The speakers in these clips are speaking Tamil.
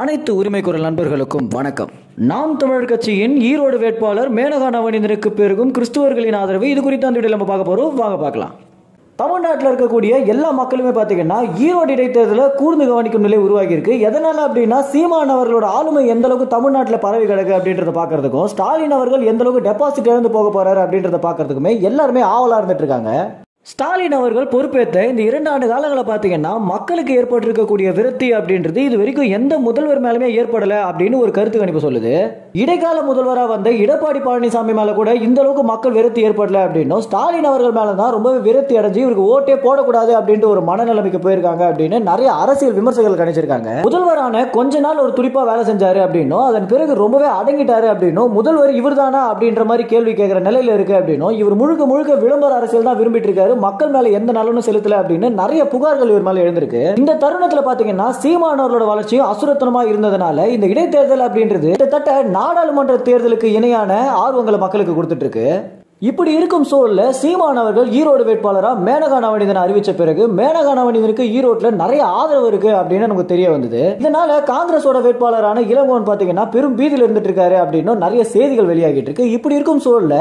அனைத்து உரிமை குரல் நண்பர்களுக்கும் வணக்கம். நாம் தமிழர் கட்சியின் ஈரோடு வேட்பாளர் மேனகா நவநீதனுக்கு பெருகும் கிறிஸ்துவர்களின் ஆதரவு இது குறித்து அந்த நம்ம பார்க்க போறோம். வாங்க பார்க்கலாம். தமிழ்நாட்டில் இருக்கக்கூடிய எல்லா மக்களுமே பார்த்தீங்கன்னா ஈரோடு இடைத்தேர்தலில் கூர்ந்து கவனிக்கும் நிலை உருவாகி இருக்கு எதனால அப்படின்னா சீமான் அவர்களோட ஆளுமை எந்த அளவுக்கு தமிழ்நாட்டில் பரவி கிடக்கு அப்படின்றத பார்க்கறதுக்கும் ஸ்டாலின் அவர்கள் எந்த அளவுக்கு டெபாசிட் இழந்து போக போறாரு அப்படின்றத பார்க்கறதுக்குமே எல்லாருமே ஆவலா இருந்துட்டு இருக்காங்க. ஸ்டாலின் அவர்கள் பொறுப்பேற்ற இந்த இரண்டு ஆண்டு காலங்களை பார்த்தீங்கன்னா மக்களுக்கு ஏற்பட்டிருக்கக்கூடிய விரக்தி அப்படின்றது இது வரைக்கும் எந்த முதல்வர் மேலுமே ஏற்படலை அப்படின்னு ஒரு கருத்து கணிப்பு சொல்லுது. இடைக்கால முதல்வராக வந்த எடப்பாடி பழனிசாமி மேலே கூட இந்த அளவுக்கு மக்கள் விரக்தி ஏற்படலை அப்படின்னும் ஸ்டாலின் அவர்கள் மேலே தான் ரொம்பவே விரக்தி அடைஞ்சு இவருக்கு ஓட்டே போடக்கூடாது அப்படின்ட்டு ஒரு மனநிலைமைக்கு போயிருக்காங்க அப்படின்னு நிறைய அரசியல் விமர்சகர்கள் கணிச்சிருக்காங்க. முதல்வரான கொஞ்ச நாள் ஒரு துடிப்பாக வேலை செஞ்சாரு அப்படின்னும் அதன் பிறகு ரொம்பவே அடங்கிட்டாரு அப்படின்னும் முதல்வர் இவர்தானா அப்படின்ற மாதிரி கேள்வி கேட்குற நிலையில் இருக்கு அப்படின்னும் இவர் முழுக்க முழுக்க விளம்பர அரசியல் தான் விரும்பிட்டு இருக்காரு. மக்கள் மேல எந்த நலனும் செலுத்தல அப்படின்னு நிறைய புகார்கள் இவர் மேல எழுந்திருக்கு. இந்த தருணத்துல பாத்தீங்கன்னா சீமானவர்களோட வளர்ச்சியும் அசுரத்தனமா இருந்ததுனால இந்த இடைத்தேர்தல் அப்படின்றது கிட்டத்தட்ட நாடாளுமன்ற தேர்தலுக்கு இணையான ஆர்வங்களை மக்களுக்கு கொடுத்துட்டு இருக்கு. இப்படி இருக்கும் சூழல்ல சீமான் அவர்கள் ஈரோடு வேட்பாளராக மேனகா நவநீதன் அறிவித்த பிறகு மேனகா நவநீதனுக்கு ஈரோட்டில் நிறைய ஆதரவு இருக்கு அப்படின்னு நமக்கு தெரிய வந்தது. இதனால காங்கிரஸோட வேட்பாளரான இளங்கோவன் பாத்தீங்கன்னா பெரும் பீதியில் இருந்துட்டு இருக்காரு அப்படின்னு நிறைய செய்திகள் வெளியாகிட்டு இருக்கு. இப்படி இருக்கும் சூழல்ல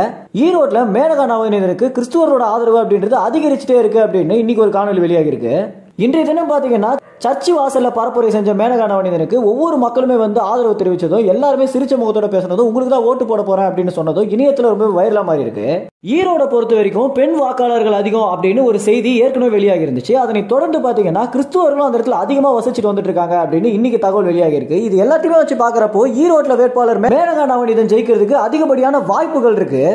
ஈரோட்டில் மேனகா நவநீதனுக்கு கிறிஸ்துவரோட ஆதரவு அப்படின்றது அதிகரிச்சுட்டே இருக்கு அப்படின்னு இன்னைக்கு ஒரு காணொலி வெளியாகிருக்கு இன்றைய தினம் பார்த்தீங்கன்னா சர்ச்சு வாசல்ல பரப்புரை செஞ்ச மேனகா நவநீதனுக்கு ஒவ்வொரு மக்களுமே வந்து ஆதரவு தெரிவிச்சதும் எல்லாருமே சிரிச்ச முகத்தோட பேசுனதும் உங்களுக்கு தான் ஓட்டு போட போறேன் அப்படின்னு சொன்னதும் இணையத்துல ரொம்ப வைரலா மாதிரி இருக்கு. ஈரோட பொறுத்த வரைக்கும் பெண் வாக்காளர்கள் அதிகம் அப்படின்னு ஒரு செய்தி ஏற்கனவே வெளியாகி இருந்துச்சு. அதனை தொடர்ந்து பாத்தீங்கன்னா கிறிஸ்துவர்களும் அந்த இடத்துல அதிகமா வசிச்சுட்டு வந்துட்டு இருக்காங்க அப்படின்னு இன்னைக்கு தகவல் வெளியாகி இருக்கு. இது எல்லாத்தையுமே வச்சு பாக்குறப்போ ஈரோட்ல வேட்பாளர் மேனகா நவநீதன் ஜெயிக்கிறதுக்கு அதிகப்படியான வாய்ப்புகள் இருக்கு.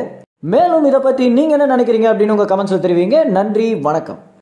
மேலும் இதை பத்தி நீங்க என்ன நினைக்கிறீங்க அப்படின்னு உங்க கமெண்ட்ஸ்ல தெரிவிங்க. நன்றி வணக்கம்.